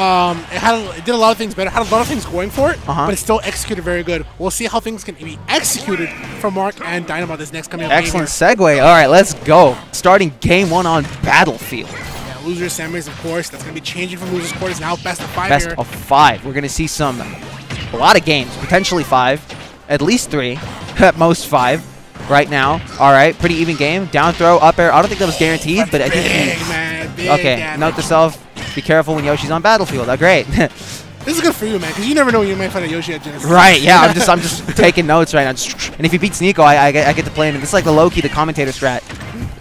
um, it had a, it did a lot of things better. Had a lot of things going for it, Uh-huh. but it still executed very good. We'll see how things can be executed from Mark and Dynomyte this next coming up. Excellent segue. All right, let's go. Starting game one on Battlefield. Yeah, losers semis, of course. That's gonna be changing from losers quarters now. Best of five Best here. of five. We're going to see some, a lot of games, potentially five, at least three, at most five right now. All right, pretty even game. Down throw, up air. I don't think that was guaranteed, but I think big man, big Okay, damage. note to self, be careful when Yoshi's on Battlefield. Oh, great. This is good for you, man, because you never know when you might find a Yoshi at Genesis. right, yeah, I'm just I'm just taking notes right now. And if you beat Sneeko, I, I, get, I get to play him. It's like the low-key, the commentator strat.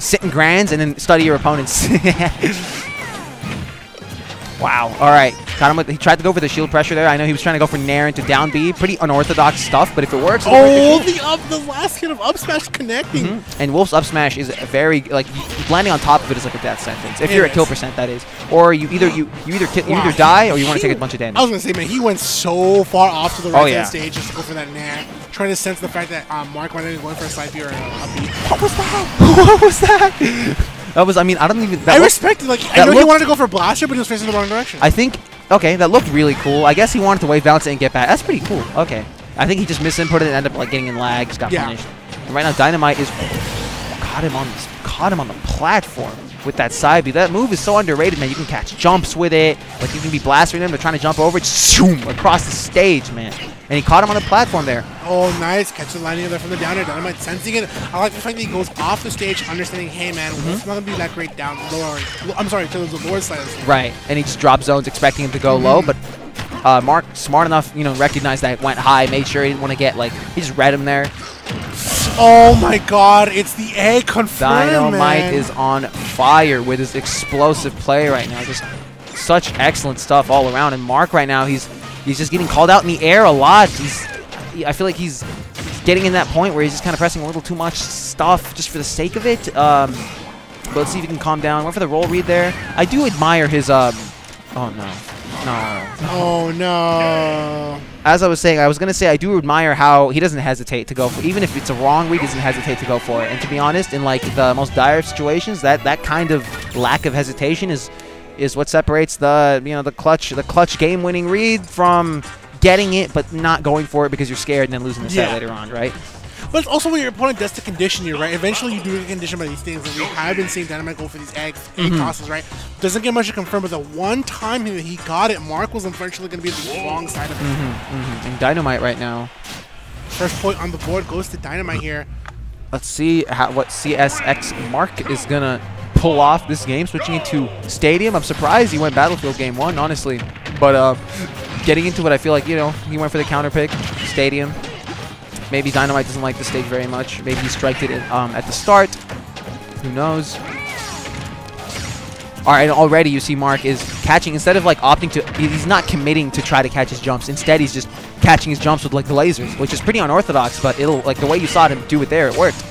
Sit in grands and then study your opponents. wow, all right. Got him with, he tried to go for the shield pressure there. I know he was trying to go for Nair into down B. Pretty unorthodox stuff, but if it works, it'll break the Oh, shield. the up, the last hit of up smash connecting. Mm-hmm. And Wolf's up smash is very like landing on top of it is like a death sentence. If It you're at kill percent, that is, or you either you you either ki- you Wow, either die or you want to take a bunch of damage. I was damage. gonna say, man, he went so far off to the right Oh, hand yeah. stage just to go for that nair, trying to sense the fact that um, Mark might have been going for a side B or a, a B. What was that? what was that? That was I mean I don't even. That I looked- respect it. Like I that know he wanted to go for a blaster, but he was facing the wrong direction. I think okay that looked really cool. I guess he wanted to wave bounce it and get back. That's pretty cool. Okay, I think he just misinputted and ended up like getting in lag. Just got Yeah. punished. And right now Dynomyte is caught him on this, caught him on the platform with that side B. That move is so underrated, man. You can catch jumps with it. Like you can be blasting them. They're trying to jump over it. Zoom across the stage, man. And he caught him on the platform there. oh, nice catch the landing there from the downer. Dynomyte sensing it. I like the fact that he goes off the stage, understanding, hey man, Mm-hmm. it's not gonna be that great down lower. I'm sorry, to the lower side. The stage. Right, and he just dropped zones expecting him to go low, but uh, Mark, smart enough, you know, recognized that it went high, made sure he didn't want to get, like, he just read him there. Oh my God, it's the A confirmed, Dynomyte man. is on fire with his explosive play right now. Just such excellent stuff all around. And Mark right now, he's he's just getting called out in the air a lot. He's, I feel like he's getting in that point where he's just kind of pressing a little too much stuff just for the sake of it. Um, but let's see if he can calm down. Went for the roll read there. I do admire his. Um, oh no, no. Oh no. as I was saying, I was gonna say I do admire how he doesn't hesitate to go for even if it's a wrong read, he doesn't hesitate to go for it. And to be honest, in like the most dire situations, that that kind of lack of hesitation is is what separates the you know the clutch the clutch game winning read from getting it but not going for it because you're scared and then losing the set later on, right? But it's also when your opponent does to condition you, right? Eventually you do get conditioned by these things, and we have been seeing Dynomyte go for these eggs, egg Mm-hmm. tosses, right? Doesn't get much to confirm, but the one time he, he got it, Mark was unfortunately going to be the wrong side of it. Mm-hmm. And Dynomyte right now. First point on the board goes to Dynomyte here. Let's see how, what CSX Mark is gonna pull off this game, switching into Stadium. I'm surprised he went Battlefield Game One, honestly, but uh, getting into it, I feel like you know he went for the counter pick, Stadium. Maybe Dynomyte doesn't like the stage very much. Maybe he striked it um, at the start. Who knows? All right, already you see Mark is catching instead of like opting to. He's not committing to try to catch his jumps. Instead, he's just catching his jumps with like the lasers, which is pretty unorthodox. But it'll like the way you saw him do it there, it worked.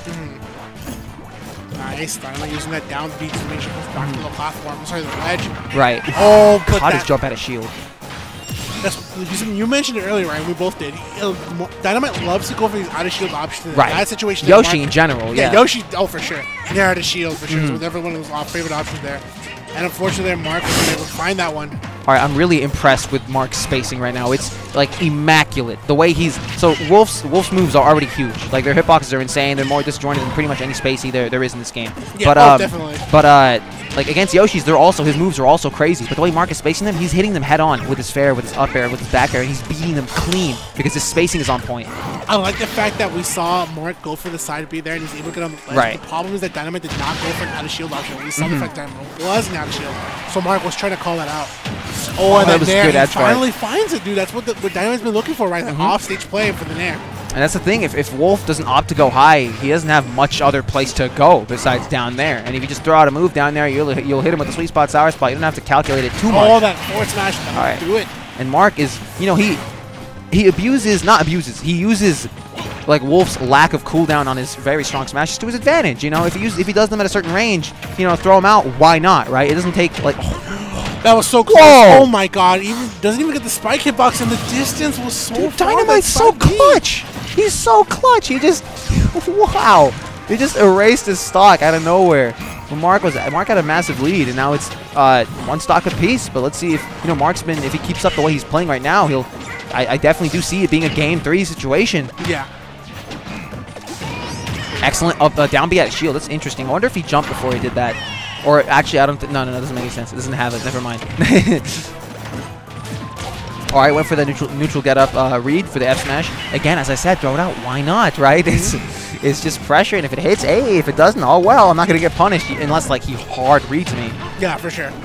Nice. Dynomyte using that down beat to make sure goes back to the platform. I'm sorry, the ledge. Right. Oh, but Caught his that, jump out of shield. that's, you- mentioned it earlier, right? We both did. Uh, Dynomyte loves to go for these out of shield options. Right. That situation. Yoshi Mark- in general, yeah. Yoshi, oh, for sure. Near out of shield, for sure. Mhm. So whatever one was our favorite option there. And unfortunately, Mark was able to find that one. All right, I'm really impressed with Mark's spacing right now. It's like immaculate. The way he's so Wolf's Wolf's moves are already huge. Like their hitboxes are insane. They're more disjointed than pretty much any spacey there there is in this game. Yeah, but oh, um, definitely. But uh, like against Yoshi's, they're also his moves are also crazy. But the way Mark is spacing them, he's hitting them head on with his fair, with his up air, with his back air. He's beating them clean because his spacing is on point. I like the fact that we saw Mark go for the side B there and he's able to get on the ledge. Right. The problem is that Dynomyte did not go for an out of shield option. We saw Mhm. the fact Dynomyte was an out of shield. So Mark was trying to call that out. Oh, and that then was there, good he finally finds it, dude. That's what, the, what Dynomyte's been looking for, right? That Mhm. off-stage play for the Nair. And that's the thing. If, if Wolf doesn't opt to go high, he doesn't have much other place to go besides down there. And if you just throw out a move down there, you'll you'll hit him with the sweet spot, sour spot. You don't have to calculate it too much. Oh, that forward smash. All right. Do it. And Mark is, you know, he he abuses, not abuses, he uses like Wolf's lack of cooldown on his very strong smashes to his advantage. You know, if he uses, if he does them at a certain range, you know, throw them out. Why not? Right? It doesn't take like. That was so close. Whoa. Oh my god. Even doesn't even get the spike hitbox and the distance was so Dude. Dynomyte's so clutch. He's so clutch. He just, wow. He just erased his stock out of nowhere. Well, Mark was Mark had a massive lead, and now it's uh, one stock apiece. But let's see if you know Mark's been if he keeps up the way he's playing right now, he'll. I, I definitely do see it being a game three situation. Yeah. Excellent up uh, down B at shield. That's interesting. I wonder if he jumped before he did that, or actually I don't. No, no, no, doesn't make any sense. It doesn't have it. Never mind. All right, went for the neutral neutral get up uh, read for the F smash. Again, as I said, throw it out. Why not? Right? It's it's just pressure, and if it hits, hey, if it doesn't, oh well. I'm not gonna get punished unless like he hard reads me. Yeah, for sure.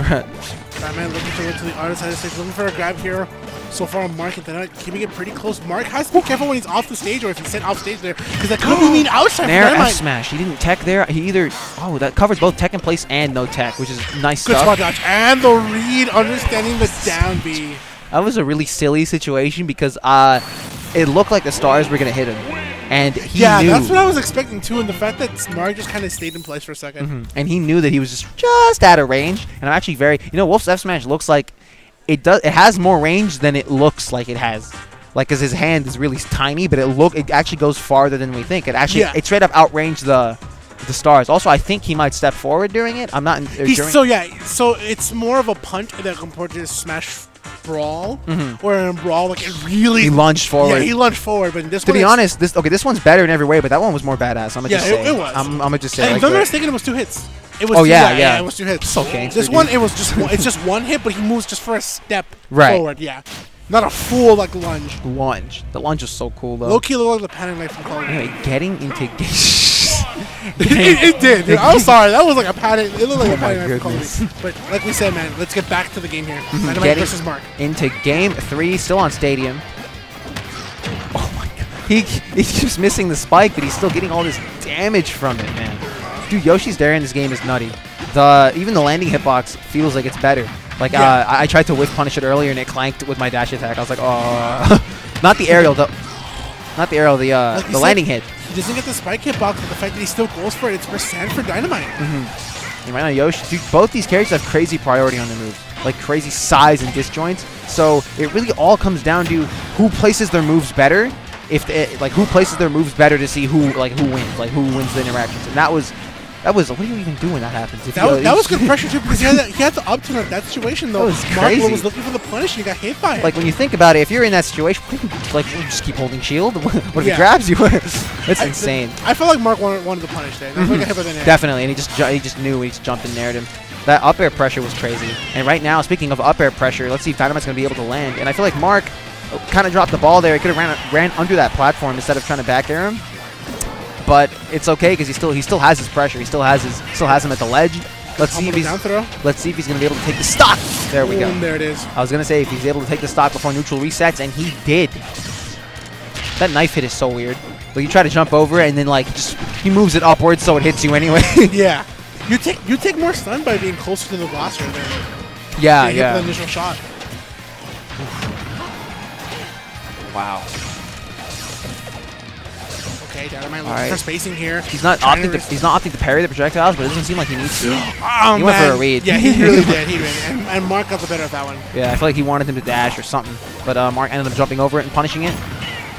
Batman looking to get to the other side of the stage, looking for a grab here. So far, on Mark and Dynomyte keeping it pretty close. Mark has to be careful when he's off the stage or if he's sent off stage there, because that could be mean outside for Nair F smash. He didn't tech there. He either oh that covers both tech in place and no tech, which is nice Good stuff. spot dodge. And the read, understanding the down B. That was a really silly situation because uh, it looked like the stars were gonna hit him, and he Yeah, knew. that's what I was expecting too, and the fact that Mark just kind of stayed in place for a 2nd Mhm. And he knew that he was just just out of range. And I'm actually very, you know, Wolf's F smash looks like it does. It has more range than it looks like it has. Like, cause his hand is really tiny, but it look it actually goes farther than we think. It actually Yeah. it straight up outranged the the stars. Also, I think he might step forward during it. I'm not. in- uh, so yeah, so it's more of a punt that compared to Smash Brawl, Mhm. where in Brawl like it really he lunged forward. Yeah, he lunged forward, but in this to be honest, this okay. This one's better in every way, but that one was more badass. I'm gonna Yeah, just it- say. it was. I'm, I'm gonna just say. And like if I'm not that. mistaken, it was two hits. It was Oh, two- yeah, yeah. it was two hits. So okay. This one, it was just one, it's just one hit, but he moves just for a step Right. forward. Yeah, not a full like lunge. lunge. The lunge was so cool though. Low key looked like the panic knife from. Anyway, getting into. it, it did. Dude. I'm sorry. That was like a padded. It looked like Oh a padded my knife from Call of Duty. But like we said, man, let's get back to the game here. Dynomyte Getting- versus Mark. into game three, still on stadium. Oh my god. He, he keeps missing the spike, but he's still getting all this damage from it, man. Dude, Yoshi's Dare in this game is nutty. The Even the landing hitbox feels like it's better. Like, Yeah. uh, I, I tried to whiff punish it earlier, and it clanked with my dash attack. I was like, oh. not the aerial, the, not the aerial, the, uh, Like the said- landing hit. Doesn't get the spike hit box, but the fact that he still goes for it, it's percent for Dynomyte. Mm-hmm. And right now, Yoshi, dude, both these characters have crazy priority on their moves, like crazy size and disjoints. So it really all comes down to who places their moves better. If they, like who places their moves better to see who like who wins, like who wins the interactions. And that was that was what are you even do when that happens? If That you- was, that was good pressure too because he had, he had to up to that situation though. That was Mark crazy. was looking for the punish and he got hit by it. like when you think about it, if you're in that situation, what do you- like you just keep holding shield. what if Yeah. he grabs you? That's I- insane. I felt like Mark wanted, wanted the punish there. That's why he got hit by the. Definitely, and he just ju- he just knew he just jumped and nared him. That up air pressure was crazy. And right now, speaking of up air pressure, let's see if Dynomyte's gonna be able to land. And I feel like Mark oh, kind of dropped the ball there. He could have ran ran under that platform instead of trying to back air him. But it's okay because he still he still has his pressure. He still has his still has him at the ledge. Let's see if he's let's see if he's gonna be able to take the stock. There we go. Boom, there it is. I was gonna say if he's able to take the stock before neutral resets, and he did. That knife hit is so weird. Like you try to jump over it, and then like just he moves it upwards so it hits you anyway. Yeah. You take you take more stun by being closer to the blaster than yeah, being hit yeah. the initial shot. Wow. Okay, Dynomyte looking Alright. for spacing here. He's not opting to res- he's not opting to parry the projectiles, but it doesn't seem like he needs to. Oh, He went for a read. Yeah, he really did. He did. And, and Mark got the better of that one. Yeah, I feel like he wanted him to dash or something, but uh, Mark ended up jumping over it and punishing it.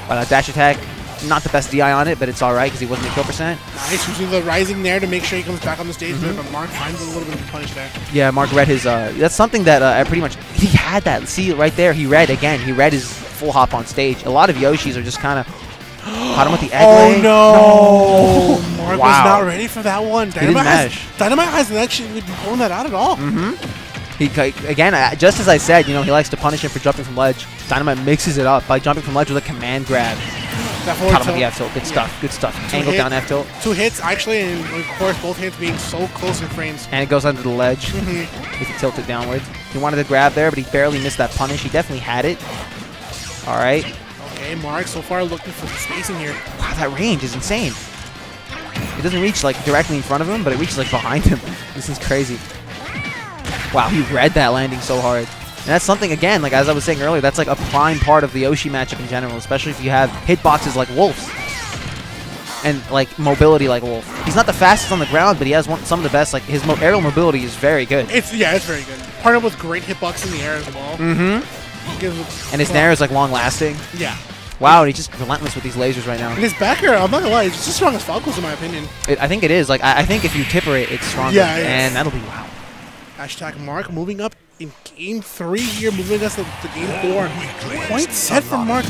But uh, dash attack, not the best DI on it, but it's all right because he wasn't at kill percent. Nice using the rising there to make sure he comes back on the stage Mm-hmm. but Mark finds a little bit of a punish there. Yeah, Mark read his. Uh, that's something that uh, I pretty much he had that. See right there, he read again. He read his full hop on stage. A lot of Yoshis are just kind of caught him with the egg Oh lay. no! No. Mark Wow. was not ready for that one. Dynomyte, has, Dynomyte hasn't actually been pulling that out at all. Mm-hmm. He again, uh, just as I said, you know, he likes to punish him for jumping from ledge. Dynomyte mixes it up by jumping from ledge with a command grab. That forward Caught him with the tilt. F tilt. Good Yeah. stuff. Good stuff. Two Angle hit. down F tilt, Two hits actually, and of course both hits being so close in frames. and it goes under the ledge. Mhm. if he tilted downwards. He wanted to grab there, but he barely missed that punish. He definitely had it. All right. Okay, Mark so far looking for the spacing here. Wow, that range is insane. It doesn't reach like directly in front of him, but it reaches like behind him. This is crazy. Wow, he read that landing so hard. And that's something again, like as I was saying earlier, that's like a prime part of the Yoshi matchup in general, especially if you have hitboxes like Wolf's. And like mobility like Wolf. He's not the fastest on the ground, but he has one, some of the best. Like his mo- aerial mobility is very good. It's yeah, it's very good. Partnered with great hitbox in the air as well. Mm-hmm. And his well, nair is like long lasting. Yeah. Wow, he's just relentless with these lasers right now. And his back air, I'm not gonna lie, it's just as strong as Falco's in my opinion. It, I think it is. Like I, I think if you tipper it, it's stronger. Yeah, it is. and that'll be wow. Hashtag Mark moving up in game three here, moving us to, to game four. Point set for Mark.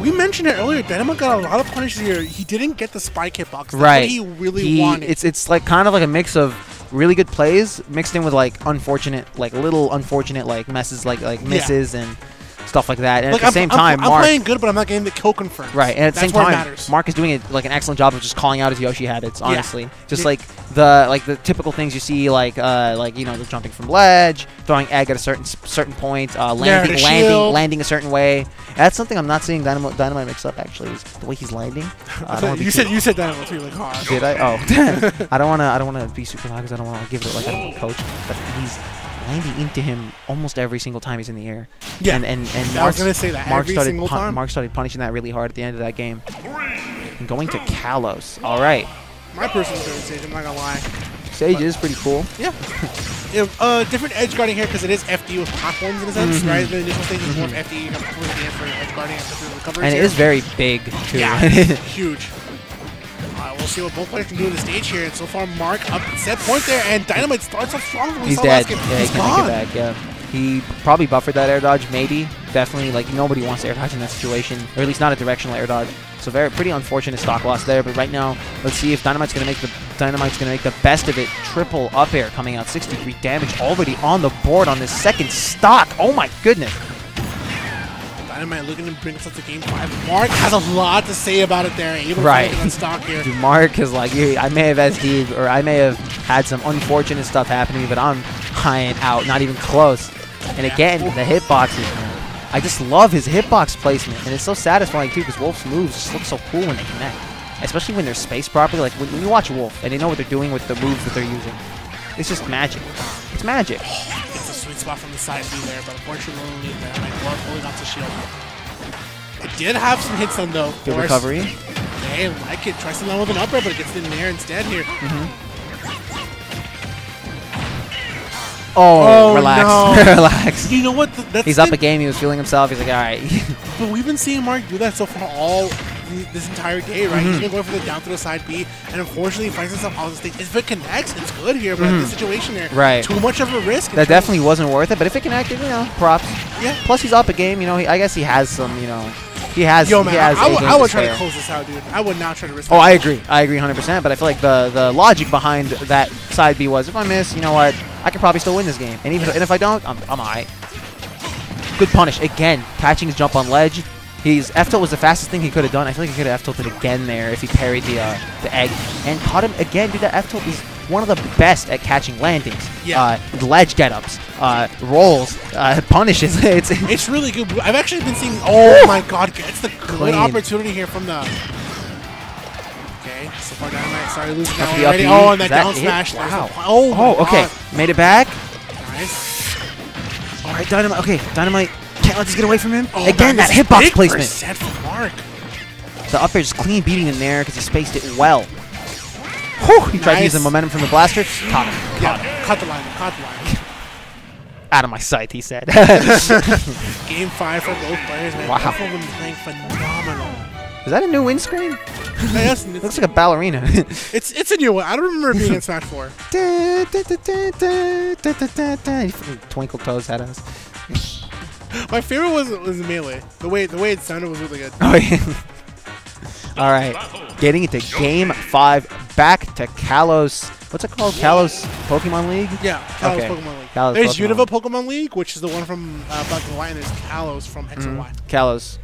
We mentioned it earlier. Dynamo got a lot of punishes here. He didn't get the spike hitbox. That's right. What he really He- wanted. It's it's like kind of like a mix of really good plays mixed in with like unfortunate, like little unfortunate like messes, like like Yeah. misses and stuff like that. And like at the I'm, same I'm- time, I'm, Mark. playing good, but I'm not getting the kill confirmed. Right, and at the That's same time. Mark is doing it like an excellent job of just calling out his Yoshi habits. Honestly, just Yeah. like the like the typical things you see, like uh, like you know, the jumping from ledge, throwing egg at a certain certain point, uh, landing landing shield. landing a certain way. That's something I'm not seeing Dynamo Dynomyte mix up. Actually, is the way he's landing. Uh, you said you said Dynamo too. Like, oh, did I? Oh, I don't want to. I don't want to be super loud because I don't want to give it like a coach. But he's landing into him almost every single time he's in the air. Yeah. And and and I was gonna say that Mark every started single pun- time. Mark started punishing that really hard at the end of that game. And going to Kalos. All right. my personal favorite stage. I'm not gonna lie. Sage is pretty cool. Yeah. yeah uh, different edge guarding here because it is FD with platforms in a sense, Mhm. right? The initial stage is more of FD. You have to play the game for edge guarding after the recovery. And it is very big too. Yeah, huge. We'll see what both players can do in the stage here. And so far, Mark up set point there, and Dynomyte starts off strong. We He's dead. last. Yeah, he He's can't gone. back. Yeah. He probably buffered that air dodge, maybe. Definitely, like nobody wants to air dodge in that situation, or at least not a directional air dodge. So very pretty unfortunate stock loss there. But right now, let's see if Dynomyte's gonna make the Dynomyte's gonna make the best of it. Triple up air coming out, 63 damage already on the board on this second stock. Oh my goodness. Dynomyte looking to bring us up to game five. Mark has a lot to say about it there. Able Right. to stock here. Dude, Mark is like, I may have SD or I may have had some unfortunate stuff happen to me, but I'm high and out, not even close. And again, the hitboxes, man. I just love his hitbox placement, and it's so satisfying too because Wolf's moves just look so cool when they connect, especially when they're spaced properly. Like when, when you watch Wolf and they know what they're doing with the moves that they're using, it's just magic. It's magic. Oh, Spot from the side B there, but unfortunately, Dynomyte was holding off the shield. It did have some hits on though. Good recovery. Hey, like it. Tries to land with an upper, but it gets in the air instead here. Mm-hmm. Oh, Oh, relax, no. relax. You know what? Th- That's He's up the- a game. He was feeling himself. He's like, all right. But we've been seeing Mark do that so far all this entire day, right? Mm-hmm. He's been going for the down throw side B, and unfortunately he finds himself off the stage. If it connects, it's good here, but in this situation there, Mm-hmm. Right. too much of a risk. That definitely wasn't worth it, but if it connected, you know, props. Yeah. Plus, he's up a game. You know, he, I guess he has some. You know, he has. Yo, he man, has I, I a would- I would try to close this out, dude. I would not try to risk Oh. I agree. I agree 100%. But I feel like the the logic behind that side B was, if I miss, you know what, I could probably still win this game. And even and if I don't, I'm I'm alright. Good punish again, catching his jump on ledge. He's F tilt was the fastest thing he could have done. I feel like he could have F tilted again there if he parried the uh, the egg and caught him again. Dude, that F tilt is one of the best at catching landings. Yeah. Uh, ledge get ups, uh, rolls, uh, punishes. it's It's really good. I've actually been seeing. Oh my God, it's the good Clean. opportunity here from the. Okay, so far Dynomyte started losing that one already. Oh, and that, that down smash. Wow. the- Oh, oh, okay, God. made it back. Nice. All right, dynamite. Okay, dynamite. Can't let this get away from him. Oh, Again, that hitbox placement. Set for Mark. The up air is clean beating in there because he spaced it well. Whew, he nice. tried to use the momentum from the blaster. Caught him. Caught yeah, him. Cut the line. Caught the line. Out of my sight, he said. Game five for both players, man. Wow. Both been playing phenomenal. Is that a new windscreen? Looks like a ballerina. it's it's a new one. I don't remember being in Smash 4. Twinkle Toes at us. My favorite was was Melee. The way the way it sounded was really good. Oh, yeah. All right, getting into game five. Back to Kalos. What's it called? Kalos Pokemon League. Yeah, Kalos Okay. Pokemon League. Kalos There's Pokemon. Unova Pokemon League, which is the one from uh, Black and White, and there's Kalos from X and Y. Kalos.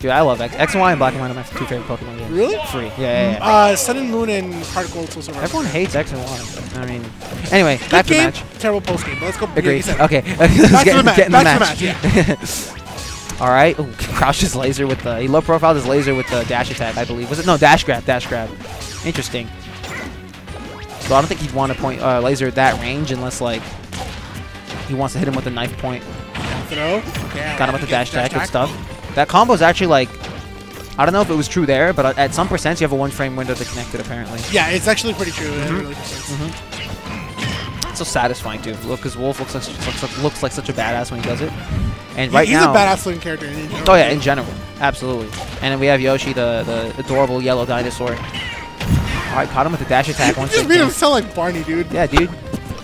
Dude, I love X. X and Y and Black and White are my two favorite Pokemon games. Really? Free. Yeah, yeah, yeah. Uh, Sun and Moon and Heart Gold Soul Silver. Everyone hates X and Y. I mean, anyway, Good back to the match. terrible post game. But let's go. yeah, Agreed. said- Okay. Back Let's to get, the match. get in Back the to the match. Yeah. All right. Ooh, crouched his laser with the. He low profiled his laser with the dash attack, I believe. Was it? No, dash grab. Dash grab. Interesting. So I don't think he'd want to point uh, laser at that range unless like he wants to hit him with a knife point. Throw. Okay, Got him with the dash attack. Good stuff. That combo is actually like. I don't know if it was true there, but uh, at some percents you have a one frame window to connect it apparently. Yeah, it's actually pretty true. Mm-hmm. Really makes mm-hmm. so satisfying too. Look, because Wolf looks like, looks like looks like such a badass when he does it. And He- right he's now, a badass looking character. In general. oh yeah, in general, absolutely. And then we have Yoshi, the the adorable yellow dinosaur. All right, caught him with the dash attack You once. just made him sound like Barney, dude. Yeah, dude,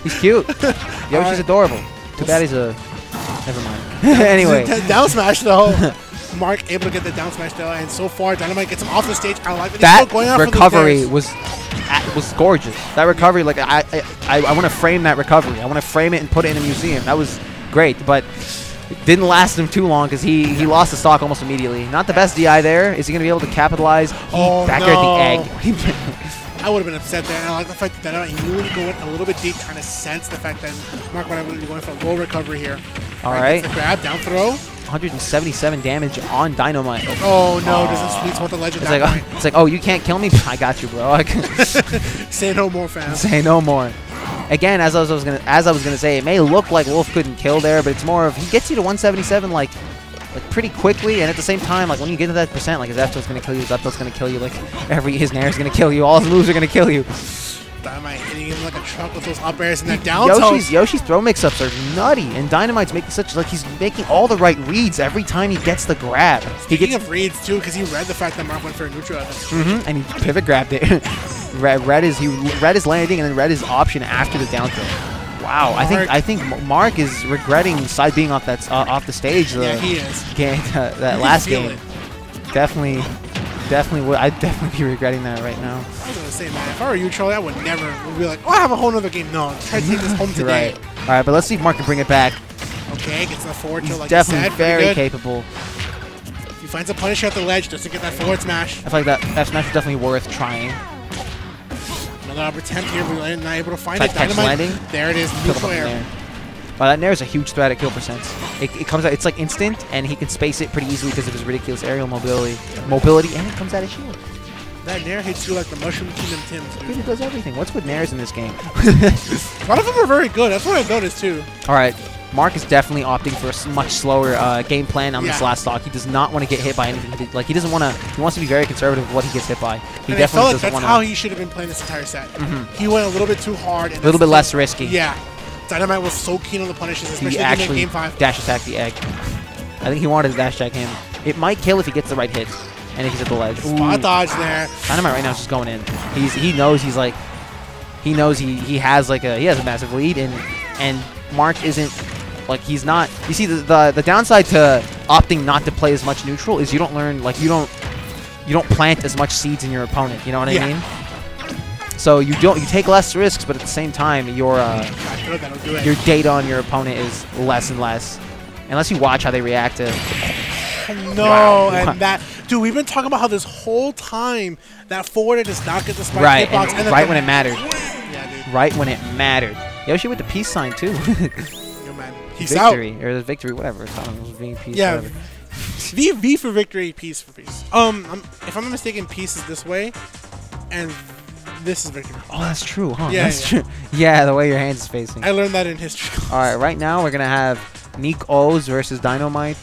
he's cute. Yoshi's Alright. adorable. Too bad he's a. Never mind. anyway, down smash though. Mark able to get the down smash though, and so far Dynomyte gets him off the stage. I like that, he's going out the recovery was uh, was gorgeous. That recovery, like I I, I want to frame that recovery. I want to frame it and put it in a museum. That was great, but it didn't last him too long because he he lost the stock almost immediately. Not the best DI there. Is he gonna be able to capitalize? He Oh, back no. at the egg. I would have been upset there. And I like the fact that Dynomyte he really going a little bit deep, kind of sense the fact that Mark might be going for a low recovery here. Alright, right, the grab down throw. 177 damage on Dynomyte. Oh no, doesn't sweet spot the legend It's like point. Oh, it's like oh you can't kill me. I got you, bro. Say no more, fam. say no more. Again, as I was, I was gonna as I was gonna say, it may look like Wolf couldn't kill there, but it's more of he gets you to 177 like like pretty quickly, and at the same time, like when you get to that percent, like his F tilt's gonna kill you, his up tilt's gonna kill you, like every his nair's gonna kill you, all his moves are gonna kill you. Dynomyte hitting him like a truck with those up airs and that down. Yoshi's Yoshi's throw mix-ups are nutty, and Dynomyte's making such like he's making all the right reads every time he gets the grab. He Speaking gets of reads too, because he read the fact that Mark went for a neutral. Mhm, and he pivot grabbed it. read, read his he read his landing and then read his option after the down throw. Wow, I think Mark- I think Mark is regretting side being off that uh, off the stage. The Yeah, he is. game uh, that can last game. it. Definitely, definitely would. I'd definitely be regretting that right now. I was gonna say, man, if I were you, Charlie, I would never would be like, oh, I have a whole nother game. No, try to take this home today. Right. All right, but let's see if Mark can bring it back. Okay, gets the forward He's like definitely said. very capable. He finds a punisher at the ledge, doesn't get that forward smash. I feel like that F smash is definitely worth trying. Another attempt here, but not able to find Try it. to Dynomyte. landing. There it is, him Wow, that Nair is a huge threat at kill percents. It, it comes out, it's like instant, and he can space it pretty easily because of his ridiculous aerial mobility. Mobility, and it comes out of shield. That Nair hits you like the Mushroom Kingdom Tims, Dude, he does everything. What's with Nairs in this game? A lot of them are very good. That's what I've noticed too. All right, Mark is definitely opting for a much slower uh, game plan on this last stock. He does not want to get hit by anything. He like he doesn't want to. He wants to be very conservative with what he gets hit by. He and I definitely felt like doesn't that's want how he should have been playing this entire set. Mhm. He went a little bit too hard. And A little bit less risky. Yeah. Dynomyte was so keen on the punishes, especially He in actually game five. dash attack the egg. I think he wanted to dash attack him. It might kill if he gets the right hit, and if he's at the ledge. Spot Ooh. dodge there. Dynomyte right now is just going in. He's he knows he's like he knows he he has like a he has a massive lead and and Mark isn't like he's not you see the the, the downside to opting not to play as much neutral is you don't learn like you don't you don't plant as much seeds in your opponent, you know what Yeah. I mean? So you don't you take less risks but at the same time your uh I feel that'll do it. your data on your opponent is less and less. Unless you watch how they react to No, Wow. and that dude, we've been talking about how this whole time that forwarder does not get the spike right hitbox, and and right when it mattered. Yeah, dude. Right when it mattered. Yoshi with the peace sign too. Yo, man. Peace out. victory or the victory, whatever. It's, I don't know, being peace, Yeah. whatever. V V for victory, peace for peace. Um, I'm, if I'm not mistaken, peace is this way, and this is victory. Oh, that's true, huh? Yeah, that's yeah. true. Yeah, the way your hands is facing. I learned that in history. All right, right now we're gonna have Nick O's versus Dynomyte.